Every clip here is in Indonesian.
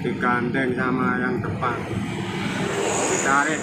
digandeng sama yang depan. Ditarik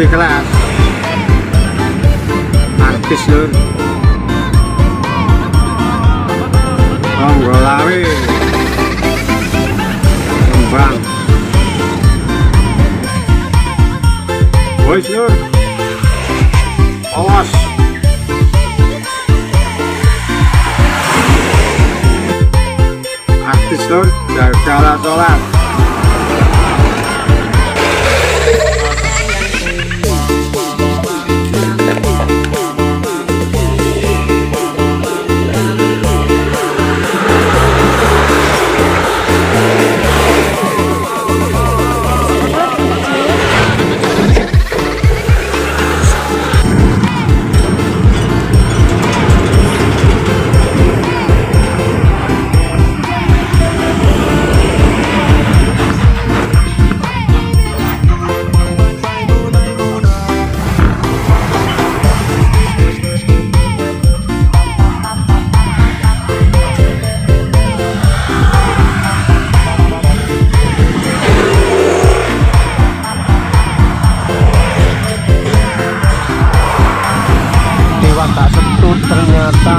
Suri kelas Artis lur Bonggolawe Kembang. Boys lur Awas. Artis lur Jagalah sholat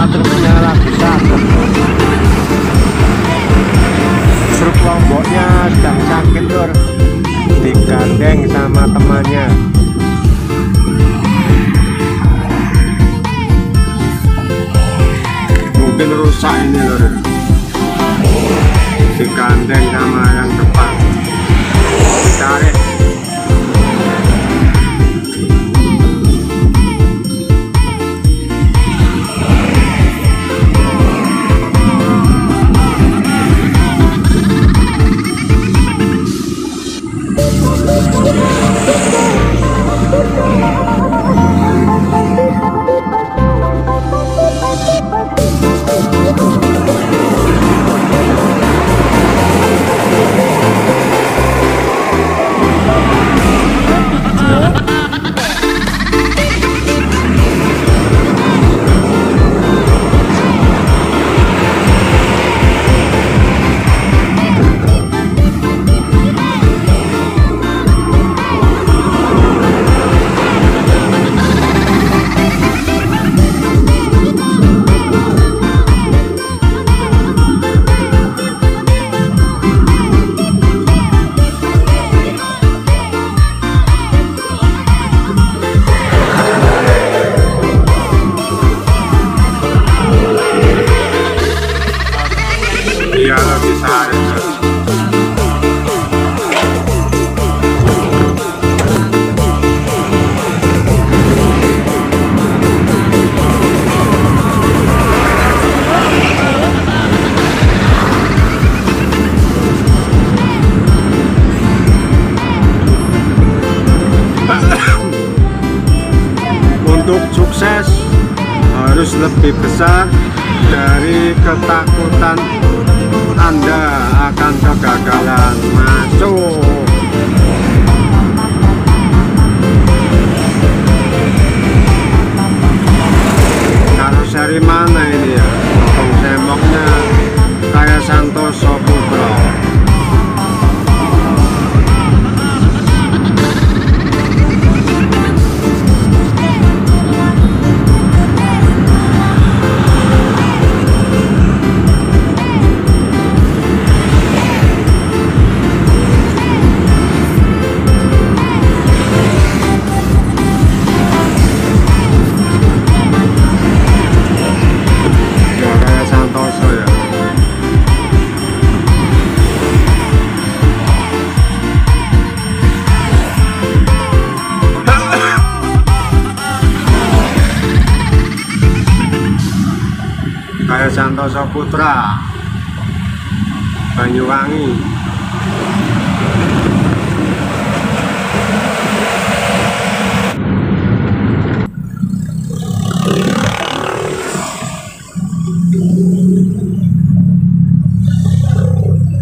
ternyata truknya lagi sakit Truk lomboknya sedang sakit lur. Digandeng sama temannya harus lebih besar dari ketakutan Anda akan kegagalan. Masuk Santoso Putra Banyuwangi.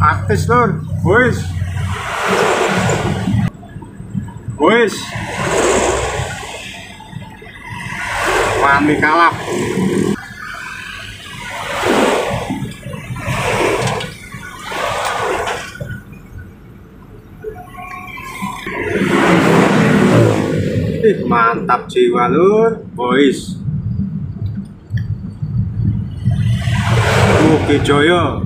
Artis lur. Boys. Boys. Wani kalap mantap jiwa lur. Boys Mugi Joyo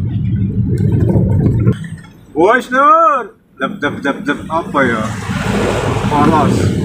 Boys lur. Dep dep dep dep apa ya? Polos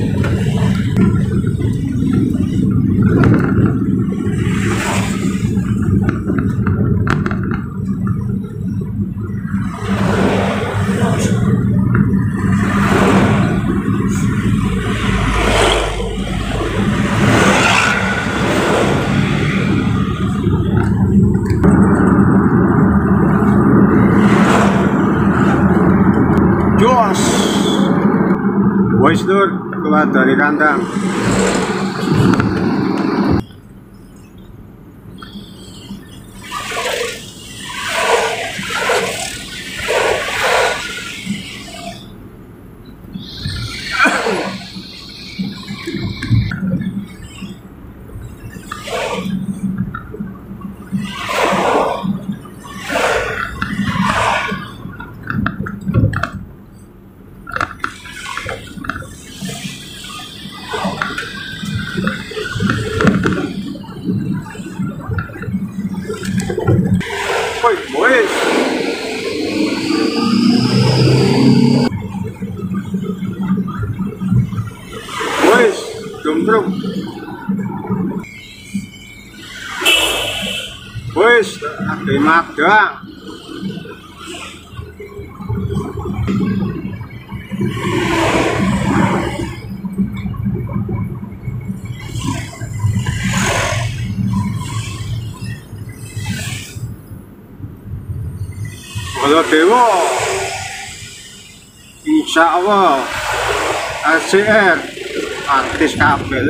Lur keluar dari kandang Woi, boys Boys, gumbrung Boys, terima doang. Kalau dewa Insya Allah LCR artis kabel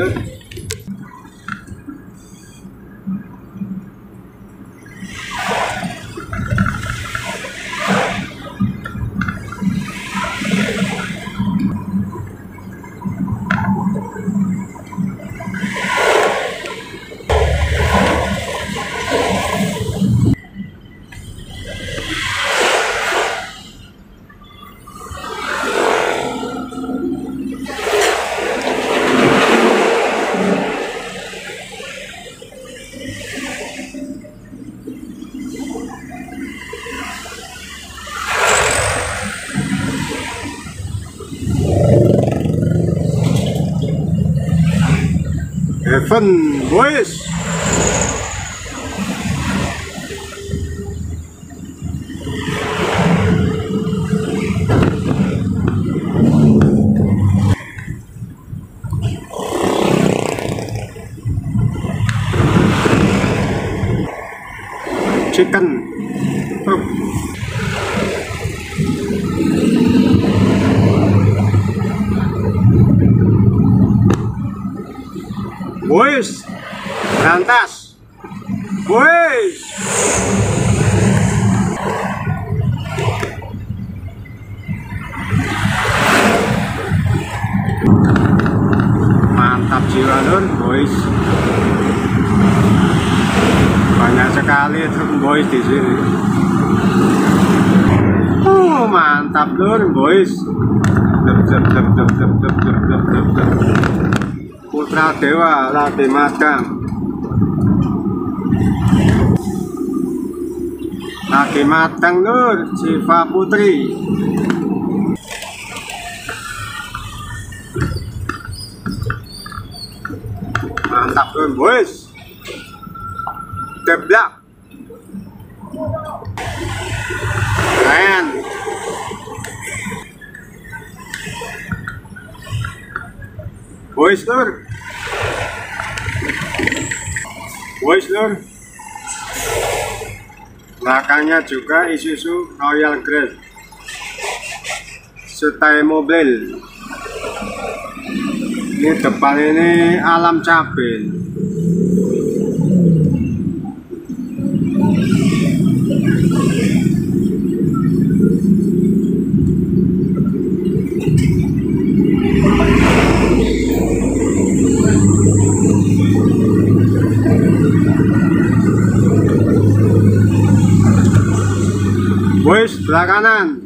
Heaven boys. Chicken oh. Boys, lantas. Boys. Mantap jiwa lur, boys. Banyak sekali truk boys di sini. Oh, mantap lur, boys. Dep, dep, dep, dep, dep, dep, dep, dep. Putra Dewa lagi magang lagi matang Nur. Siva Putri. Mantap Nur. Boys deblak. Keren. Boys Nur. Boys Nur belakangnya juga Isuzu Royal Grand setai mobil. Ini depan ini alam cabai 長男。